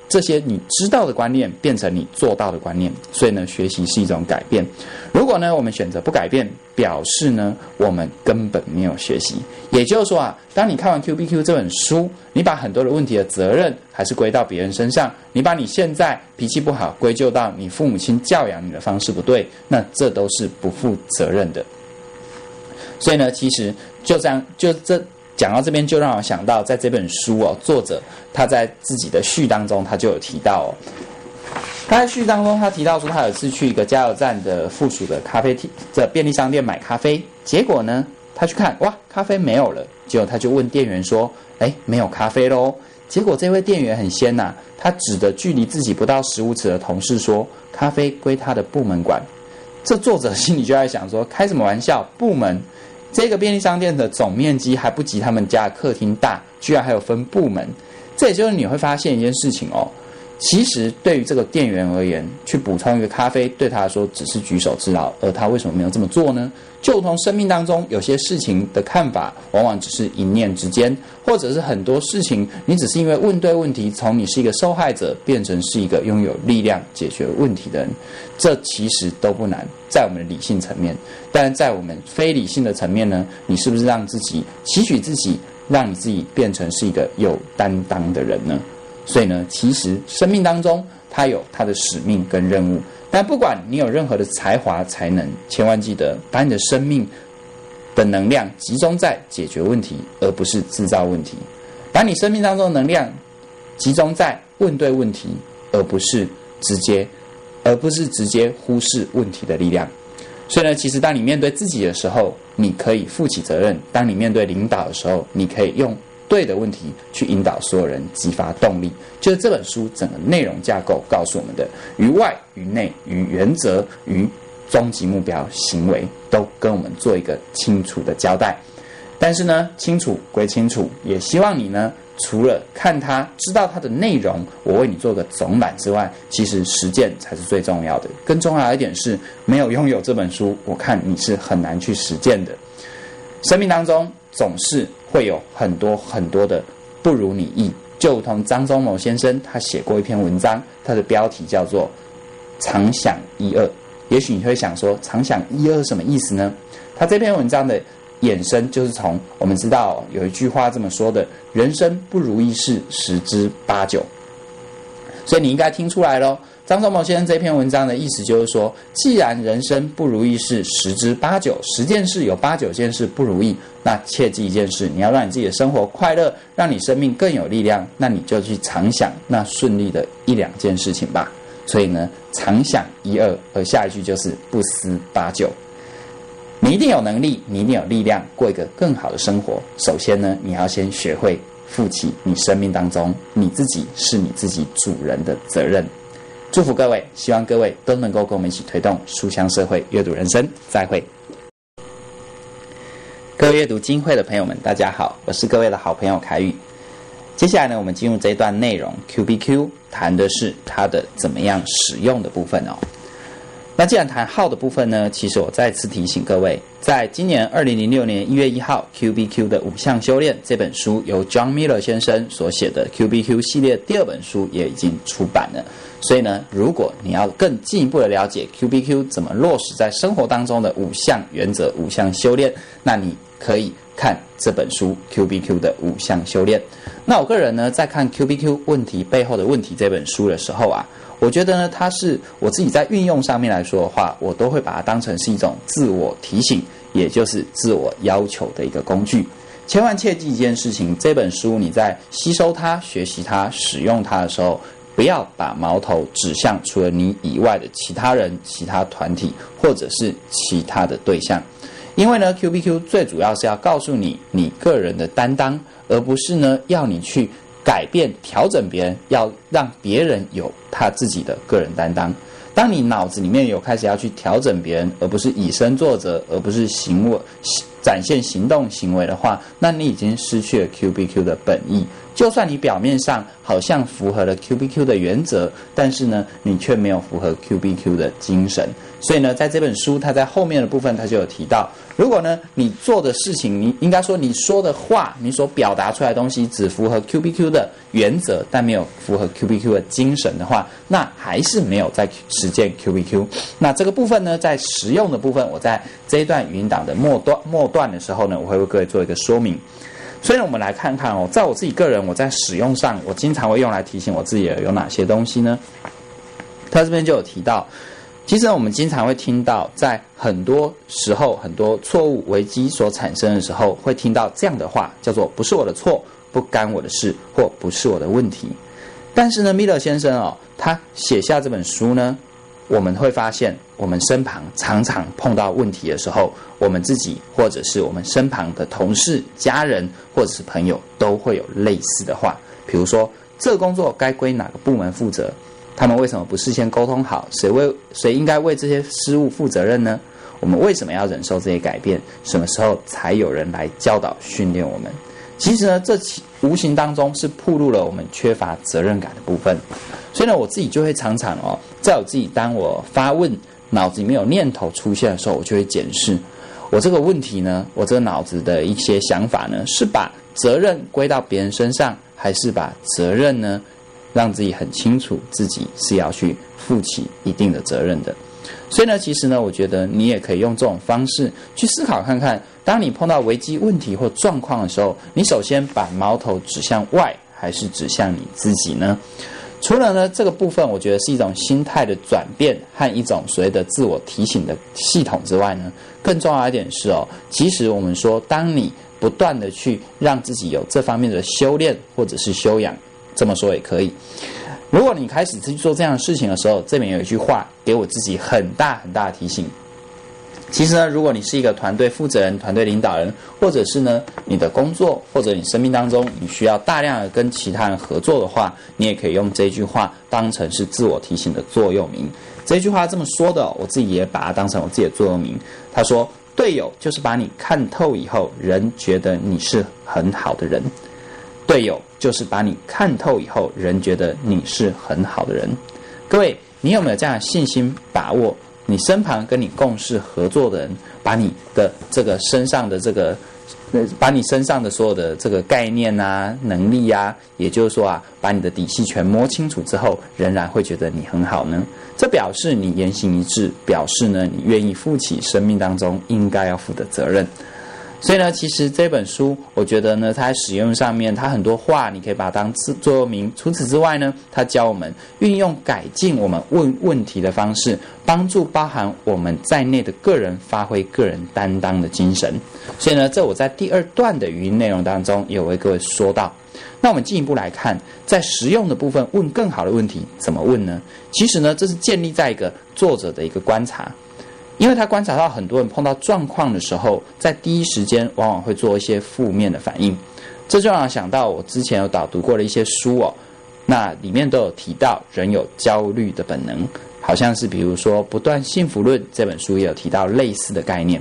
这些你知道的观念变成你做到的观念，所以呢，学习是一种改变。如果呢，我们选择不改变，表示呢，我们根本没有学习。也就是说啊，当你看完《Q B Q》这本书，你把很多的问题的责任还是归到别人身上，你把你现在脾气不好归咎到你父母亲教养你的方式不对，那这都是不负责任的。所以呢，其实就这样，就这。讲到这边，就让我想到，在这本书哦，作者他在自己的序当中，他就有提到哦，他在序当中，他提到说，他有次去一个加油站的附属的咖啡厅的便利商店买咖啡，结果呢，他去看，哇，咖啡没有了，结果他就问店员说，哎，没有咖啡喽？结果这位店员很仙呐，他指着距离自己不到十五尺的同事说，咖啡归他的部门管。这作者心里就在想说，开什么玩笑，部门？这个便利商店的总面积还不及他们家客厅大，居然还有分部门。这也就是你会发现一件事情哦。其实对于这个店员而言，去补充一个咖啡，对他来说只是举手之劳，而他为什么没有这么做呢？就如同生命当中有些事情的看法，往往只是一念之间，或者是很多事情，你只是因为问对问题，从你是一个受害者变成是一个拥有力量解决问题的人，这其实都不难，在我们的理性层面。但在我们非理性的层面呢？你是不是让自己期许自己，让你自己变成是一个有担当的人呢？所以呢，其实生命当中它有它的使命跟任务。但不管你有任何的才华才能，千万记得把你的生命的能量集中在解决问题，而不是制造问题。把你生命当中的能量集中在问对问题，而不是直接，而不是直接忽视问题的力量。所以呢，其实当你面对自己的时候，你可以负起责任；当你面对领导的时候，你可以用。对的问题去引导所有人，激发动力，就是这本书整个内容架构告诉我们的：于外于内，于原则于终极目标行为，都跟我们做一个清楚的交代。但是呢，清楚归清楚，也希望你呢除了看它、知道它的内容，我为你做个总览之外，其实实践才是最重要的。更重要一点是，没有拥有这本书，我看你是很难去实践的。生命当中总是会有很多很多的不如你意，就如同张忠谋先生他写过一篇文章，他的标题叫做“常想一二”。也许你会想说，“常想一二”什么意思呢？他这篇文章的衍生就是从我们知道有一句话这么说的：“人生不如意事十之八九。”所以你应该听出来喽。张忠谋先生这篇文章的意思就是说，既然人生不如意事十之八九，十件事有八九件事不如意，那切记一件事，你要让你自己的生活快乐，让你生命更有力量，那你就去常想那顺利的一两件事情吧。所以呢，常想一二，而下一句就是不思八九。你一定有能力，你一定有力量，过一个更好的生活。首先呢，你要先学会负起你生命当中你自己是你自己主人的责任。祝福各位，希望各位都能够跟我们一起推动书香社会、阅读人生。再会，各位阅读金会的朋友们，大家好，我是各位的好朋友凯宇。接下来呢，我们进入这一段内容，Q B Q 谈的是它的怎么样使用的部分哦。那既然谈号的部分呢，其实我再次提醒各位，在今年二零零六年一月一号，Q B Q 的五项修炼这本书由 John Miller 先生所写的 Q B Q 系列第二本书也已经出版了。所以呢，如果你要更进一步的了解 Q B Q 怎么落实在生活当中的五项原则、五项修炼，那你可以看这本书 Q B Q 的五项修炼。那我个人呢，在看 Q B Q 问题背后的问题这本书的时候啊。我觉得呢，它是我自己在运用上面来说的话，我都会把它当成是一种自我提醒，也就是自我要求的一个工具。千万切记一件事情：这本书你在吸收它、学习它、使用它的时候，不要把矛头指向除了你以外的其他人、其他团体或者是其他的对象，因为呢，Q B Q 最主要是要告诉你你个人的担当，而不是呢要你去。改变、调整别人，要让别人有他自己的个人担当。当你脑子里面有开始要去调整别人，而不是以身作则，而不是行为展现行动行为的话，那你已经失去了 Q B Q 的本意。就算你表面上好像符合了 Q B Q 的原则，但是呢，你却没有符合 Q B Q 的精神。所以呢，在这本书，它在后面的部分，它就有提到，如果呢，你做的事情，你应该说你说的话，你所表达出来的东西，只符合 Q B Q 的原则，但没有符合 Q B Q 的精神的话，那还是没有在实践 Q B Q。那这个部分呢，在实用的部分，我在这一段语音档的末段末段的时候呢，我会为各位做一个说明。所以，我们来看看哦，在我自己个人，我在使用上，我经常会用来提醒我自己有哪些东西呢？他这边就有提到，其实我们经常会听到，在很多时候，很多错误危机所产生的时候，会听到这样的话，叫做“不是我的错，不干我的事，或不是我的问题”。但是呢，米勒先生哦，他写下这本书呢。我们会发现，我们身旁常常碰到问题的时候，我们自己或者是我们身旁的同事、家人或者是朋友，都会有类似的话。比如说，这工作该归哪个部门负责？他们为什么不事先沟通好？谁为谁应该为这些失误负责任呢？我们为什么要忍受这些改变？什么时候才有人来教导训练我们？其实呢，这无形当中是暴露了我们缺乏责任感的部分。所以呢，我自己就会常常哦，在我自己当我发问、脑子里面有念头出现的时候，我就会检视我这个问题呢，我这个脑子的一些想法呢，是把责任归到别人身上，还是把责任呢，让自己很清楚自己是要去负起一定的责任的。所以呢，其实呢，我觉得你也可以用这种方式去思考看看，当你碰到危机问题或状况的时候，你首先把矛头指向外，还是指向你自己呢？除了呢这个部分，我觉得是一种心态的转变和一种所谓的自我提醒的系统之外呢，更重要一点是哦，其实我们说，当你不断的去让自己有这方面的修炼或者是修养，这么说也可以。如果你开始去做这样的事情的时候，这边有一句话给我自己很大很大的提醒。其实呢，如果你是一个团队负责人、团队领导人，或者是呢你的工作或者你生命当中你需要大量的跟其他人合作的话，你也可以用这句话当成是自我提醒的座右铭。这句话这么说的，我自己也把它当成我自己的座右铭。他说：“队友就是把你看透以后，人觉得你是很好的人。队友就是把你看透以后，人觉得你是很好的人。各位，你有没有这样的信心把握？你身旁跟你共事合作的人，把你的这个身上的这个，把你身上的所有的这个概念啊、能力啊，也就是说啊，把你的底细全摸清楚之后，仍然会觉得你很好呢？这表示你言行一致，表示呢你愿意负起生命当中应该要负的责任。所以呢，其实这本书，我觉得呢，它在使用上面，它很多话，你可以把它当座右铭。除此之外呢，它教我们运用改进我们问问题的方式，帮助包含我们在内的个人发挥个人担当的精神。所以呢，这我在第二段的语音内容当中有为各位说到。那我们进一步来看，在实用的部分问更好的问题怎么问呢？其实呢，这是建立在一个作者的一个观察。因为他观察到很多人碰到状况的时候，在第一时间往往会做一些负面的反应，这就让我想到我之前有导读过的一些书哦，那里面都有提到人有焦虑的本能，好像是比如说《不断幸福论》这本书也有提到类似的概念。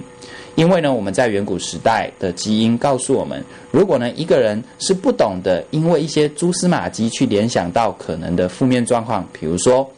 因为呢，我们在远古时代的基因告诉我们，如果呢一个人是不懂得因为一些蛛丝马迹去联想到可能的负面状况，比如说。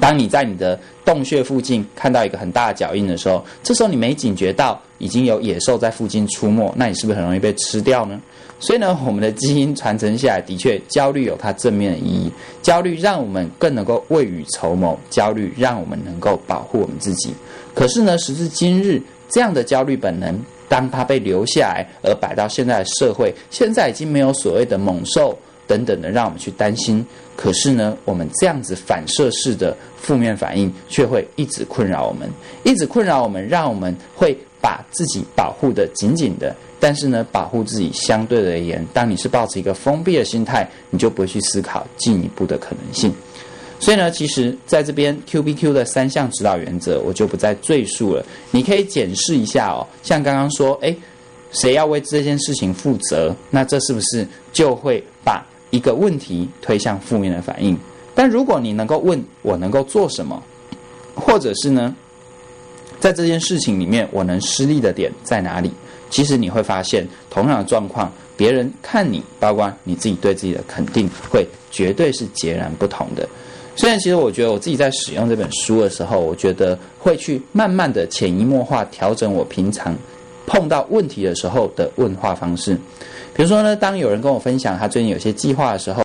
当你在你的洞穴附近看到一个很大的脚印的时候，这时候你没警觉到已经有野兽在附近出没，那你是不是很容易被吃掉呢？所以呢，我们的基因传承下来，的确焦虑有它正面的意义。焦虑让我们更能够未雨绸缪，焦虑让我们能够保护我们自己。可是呢，时至今日，这样的焦虑本能，当它被留下来而摆到现在的社会，现在已经没有所谓的猛兽。等等的，让我们去担心。可是呢，我们这样子反射式的负面反应，却会一直困扰我们，一直困扰我们，让我们会把自己保护的紧紧的。但是呢，保护自己相对而言，当你是抱持一个封闭的心态，你就不会去思考进一步的可能性。所以呢，其实在这边 Q B Q 的三项指导原则，我就不再赘述了。你可以检视一下哦，像刚刚说，诶，谁要为这件事情负责？那这是不是就会把一个问题推向负面的反应，但如果你能够问我能够做什么，或者是呢，在这件事情里面我能失利的点在哪里？其实你会发现，同样的状况，别人看你，包括你自己对自己的肯定，会绝对是截然不同的。虽然其实我觉得我自己在使用这本书的时候，我觉得会去慢慢的潜移默化调整我平常碰到问题的时候的问话方式。比如说呢，当有人跟我分享他最近有些计划的时候，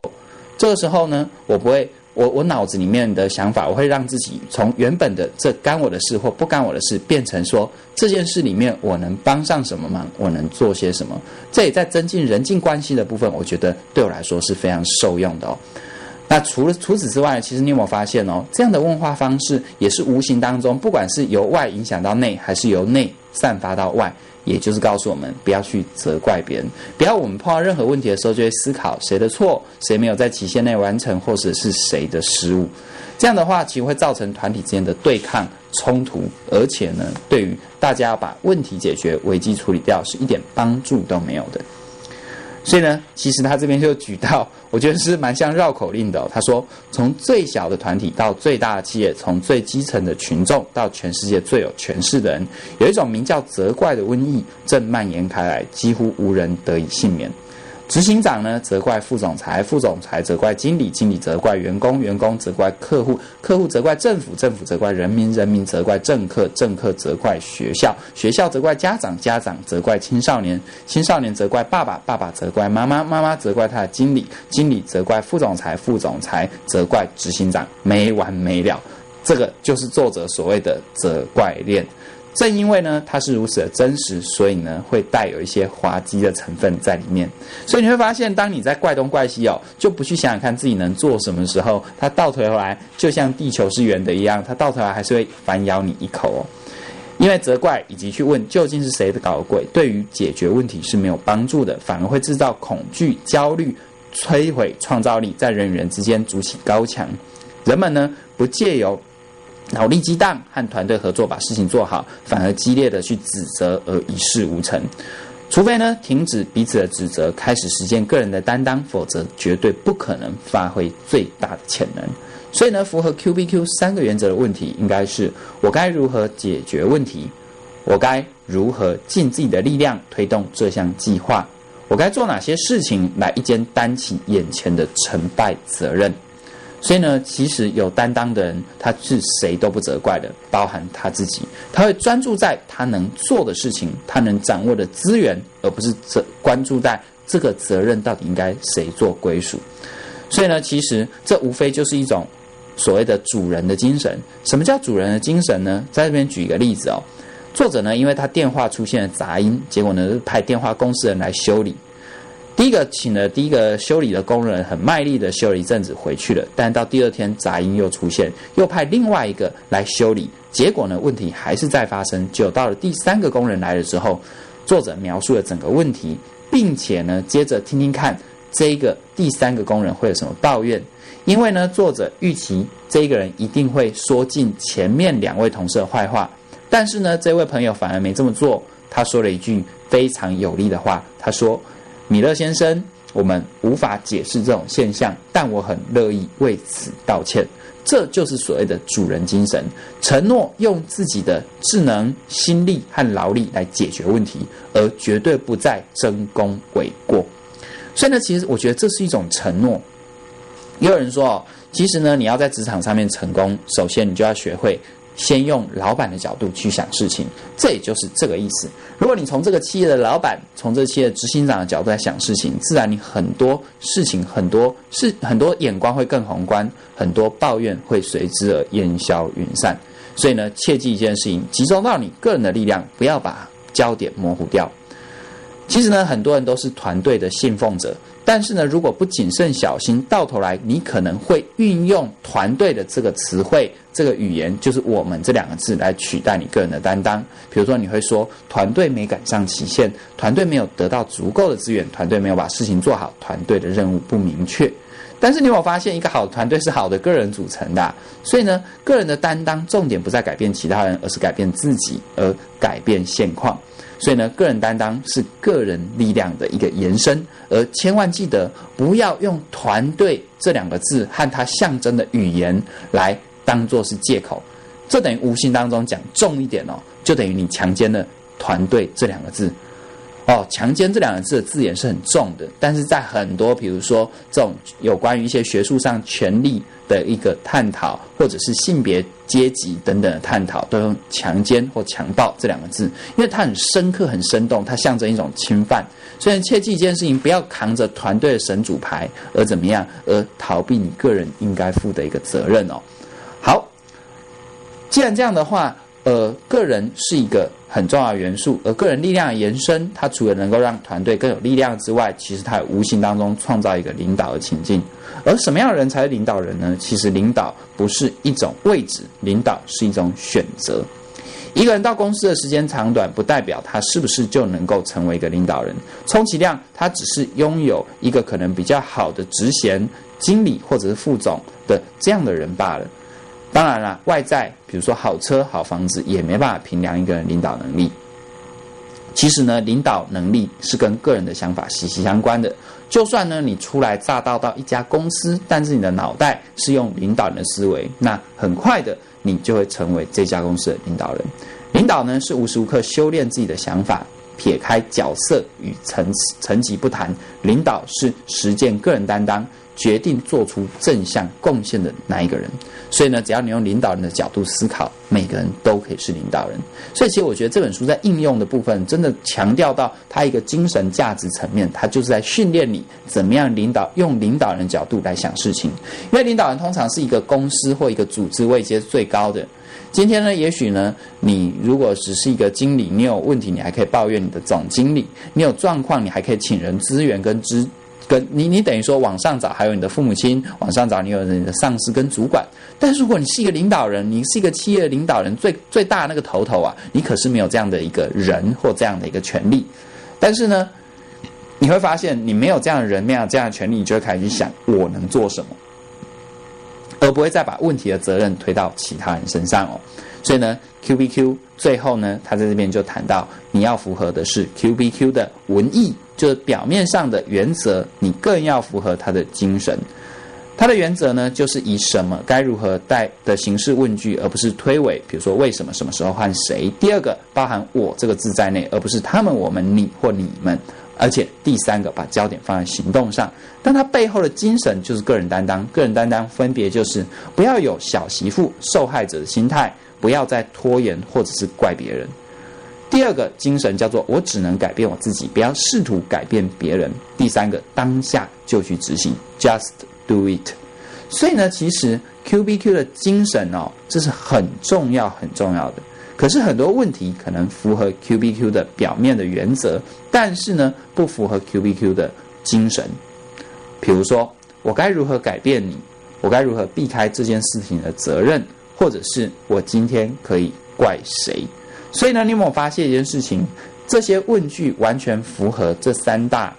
这个时候呢，我不会，我我脑子里面的想法，我会让自己从原本的这干我的事或不干我的事，变成说这件事里面我能帮上什么忙，我能做些什么。这也在增进人际关系的部分，我觉得对我来说是非常受用的哦。那除了除此之外，其实你有没有发现哦，这样的问话方式也是无形当中，不管是由外影响到内，还是由内散发到外。也就是告诉我们，不要去责怪别人，不要我们碰到任何问题的时候就会思考谁的错，谁没有在期限内完成，或者是谁的失误。这样的话，其实会造成团体之间的对抗冲突，而且呢，对于大家把问题解决、危机处理掉，是一点帮助都没有的。所以呢，其实他这边就举到，我觉得是蛮像绕口令的。他说，从最小的团体到最大的企业，从最基层的群众到全世界最有权势的人，有一种名叫责怪的瘟疫正蔓延开来，几乎无人得以幸免。执行长呢责怪副总裁，副总裁责怪经理，经理责怪员工，员工责怪客户，客户责怪政府，政府责怪人民，人民责怪政客，政客责怪学校，学校责怪家长，家长责怪青少年，青少年责怪爸爸，爸爸责怪妈妈，妈妈责怪他的经理，经理责怪副总裁，副总裁责怪执行长，没完没了。这个就是作者所谓的责怪链。正因为呢，它是如此的真实，所以呢，会带有一些滑稽的成分在里面。所以你会发现，当你在怪东怪西哦，就不去想想看自己能做什么时候，它倒退回来，就像地球是圆的一样，它倒退来还是会反咬你一口哦。因为责怪以及去问究竟是谁的搞鬼，对于解决问题是没有帮助的，反而会制造恐惧、焦虑，摧毁创造力，在人与人之间筑起高墙。人们呢，不借由。脑力激荡和团队合作把事情做好，反而激烈的去指责而一事无成。除非呢停止彼此的指责，开始实践个人的担当，否则绝对不可能发挥最大的潜能。所以呢，符合 Q B Q 三个原则的问题，应该是我该如何解决问题？我该如何尽自己的力量推动这项计划？我该做哪些事情来一肩担起眼前的成败责任？所以呢，其实有担当的人，他是谁都不责怪的，包含他自己。他会专注在他能做的事情，他能掌握的资源，而不是责关注在这个责任到底应该谁做归属。所以呢，其实这无非就是一种所谓的主人的精神。什么叫主人的精神呢？在这边举一个例子哦。作者呢，因为他电话出现了杂音，结果呢，派电话公司人来修理。第一个请了第一个修理的工人，很卖力的修了一阵子，回去了。但到第二天杂音又出现，又派另外一个来修理，结果呢，问题还是在发生。就到了第三个工人来了之后，作者描述了整个问题，并且呢，接着听听看这个第三个工人会有什么抱怨。因为呢，作者预期这个人一定会说尽前面两位同事的坏话。但是呢，这位朋友反而没这么做。他说了一句非常有力的话。他说：“米勒先生，我们无法解释这种现象，但我很乐意为此道歉。”这就是所谓的主人精神，承诺用自己的智能、心力和劳力来解决问题，而绝对不再争功诿过。所以呢，其实我觉得这是一种承诺。也有人说哦，其实呢，你要在职场上面成功，首先你就要学会。先用老板的角度去想事情，这也就是这个意思。如果你从这个企业的老板、从这企业的执行长的角度来想事情，自然你很多事情、很多事很多眼光会更宏观，很多抱怨会随之而烟消云散。所以呢，切记一件事情：集中到你个人的力量，不要把焦点模糊掉。其实呢，很多人都是团队的信奉者。但是呢，如果不谨慎小心，到头来你可能会运用“团队”的这个词汇、这个语言，就是“我们”这两个字来取代你个人的担当。比如说，你会说团队没赶上期限，团队没有得到足够的资源，团队没有把事情做好，团队的任务不明确。但是你有没有发现，一个好的团队是好的个人组成的，所以呢，个人的担当重点不在改变其他人，而是改变自己，而改变现况。所以呢，个人担当是个人力量的一个延伸，而千万记得不要用“团队”这两个字和它象征的语言来当做是借口，这等于无形当中讲重一点哦，就等于你强奸了“团队”这两个字。哦，强奸这两个字的字眼是很重的，但是在很多比如说这种有关于一些学术上权力的一个探讨，或者是性别阶级等等的探讨，都用强奸或强暴这两个字，因为它很深刻、很生动，它象征一种侵犯。所以切记一件事情，不要扛着团队的神主牌而怎么样，而逃避你个人应该负的一个责任哦。好，既然这样的话。呃，个人是一个很重要的元素，而个人力量的延伸，它除了能够让团队更有力量之外，其实它无形当中创造一个领导的情境。而什么样的人才是领导人呢？其实领导不是一种位置，领导是一种选择。一个人到公司的时间长短，不代表他是不是就能够成为一个领导人。充其量，他只是拥有一个可能比较好的职衔、经理或者是副总的这样的人罢了。当然了，外在比如说好车、好房子，也没办法评量一个人领导能力。其实呢，领导能力是跟个人的想法息息相关的。就算呢，你初来乍到到一家公司，但是你的脑袋是用领导人的思维，那很快的，你就会成为这家公司的领导人。领导呢，是无时无刻修炼自己的想法，撇开角色与层层级不谈，领导是实践个人担当。决定做出正向贡献的那一个人，所以呢，只要你用领导人的角度思考，每个人都可以是领导人。所以，其实我觉得这本书在应用的部分，真的强调到它一个精神价值层面，它就是在训练你怎么样领导，用领导人角度来想事情。因为领导人通常是一个公司或一个组织位阶最高的。今天呢，也许呢，你如果只是一个经理，你有问题，你还可以抱怨你的总经理；你有状况，你还可以请人支援跟支。跟你，你等于说往上找，还有你的父母亲往上找，你有你的上司跟主管。但是如果你是一个领导人，你是一个企业领导人，最最大那个头头啊，你可是没有这样的一个人或这样的一个权利。但是呢，你会发现你没有这样的人，没有这样的权利，你就会开始去想我能做什么，而不会再把问题的责任推到其他人身上哦。所以呢，Q B Q 最后呢，他在这边就谈到，你要符合的是 Q B Q 的文艺。就是表面上的原则，你更要符合他的精神。他的原则呢，就是以什么该如何带的形式问句，而不是推诿。比如说为什么、什么时候换谁。第二个包含我这个字在内，而不是他们、我们、你或你们，而且第三个把焦点放在行动上。但它背后的精神就是个人担当，个人担当分别就是不要有小媳妇受害者的心态，不要再拖延或者是怪别人。第二个精神叫做我只能改变我自己，不要试图改变别人。第三个当下就去执行，just do it。所以呢，其实 Q B Q 的精神哦，这是很重要很重要的。可是很多问题可能符合 Q B Q 的表面的原则，但是呢，不符合 Q B Q 的精神。比如说，我该如何改变你？我该如何避开这件事情的责任？或者是我今天可以怪谁？所以呢，你有没有发现一件事情？这些问句完全符合这三大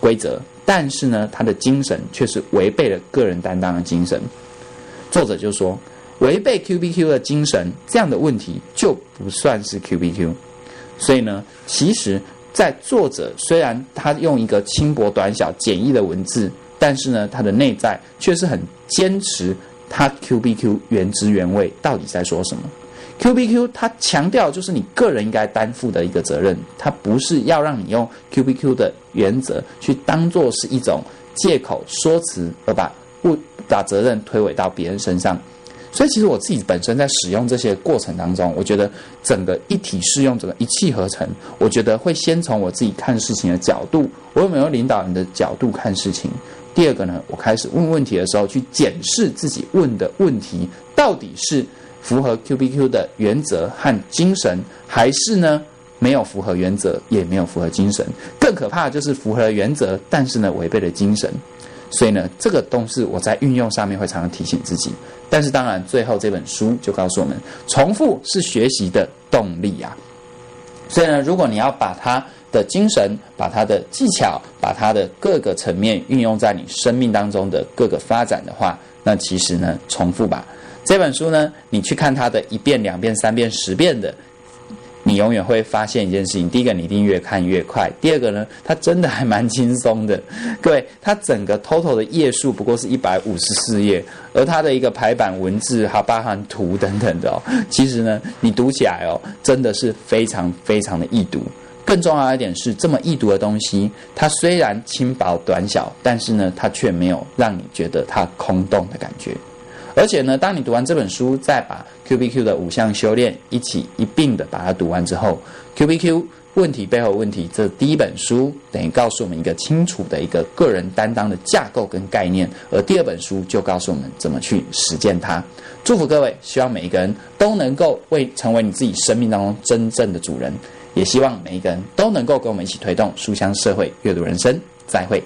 规则，但是呢，他的精神却是违背了个人担当的精神。作者就说，违背 Q B Q 的精神，这样的问题就不算是 Q B Q。所以呢，其实，在作者虽然他用一个轻薄短小、简易的文字，但是呢，他的内在却是很坚持他 Q B Q 原汁原味到底在说什么。Q B Q 它强调就是你个人应该担负的一个责任，它不是要让你用 Q B Q 的原则去当做是一种借口说辞，而把不把责任推诿到别人身上。所以其实我自己本身在使用这些过程当中，我觉得整个一体适用，整个一气呵成。我觉得会先从我自己看事情的角度，我有没有领导人的角度看事情。第二个呢，我开始问问题的时候，去检视自己问的问题到底是。符合 Q B Q 的原则和精神，还是呢没有符合原则，也没有符合精神。更可怕的就是符合原则，但是呢违背了精神。所以呢，这个都是我在运用上面会常常提醒自己。但是当然，最后这本书就告诉我们，重复是学习的动力啊。所以呢，如果你要把它的精神、把它的技巧、把它的各个层面运用在你生命当中的各个发展的话，那其实呢，重复吧。这本书呢，你去看它的一遍、两遍、三遍、十遍的，你永远会发现一件事情：第一个，你一定越看越快；第二个呢，它真的还蛮轻松的。各位，它整个 total 的页数不过是一百五十四页，而它的一个排版文字还包含图等等的哦。其实呢，你读起来哦，真的是非常非常的易读。更重要一点是，这么易读的东西，它虽然轻薄短小，但是呢，它却没有让你觉得它空洞的感觉。而且呢，当你读完这本书，再把 Q B Q 的五项修炼一起一并的把它读完之后，Q B Q 问题背后问题这第一本书等于告诉我们一个清楚的一个个人担当的架构跟概念，而第二本书就告诉我们怎么去实践它。祝福各位，希望每一个人都能够为成为你自己生命当中真正的主人，也希望每一个人都能够跟我们一起推动书香社会阅读人生。再会。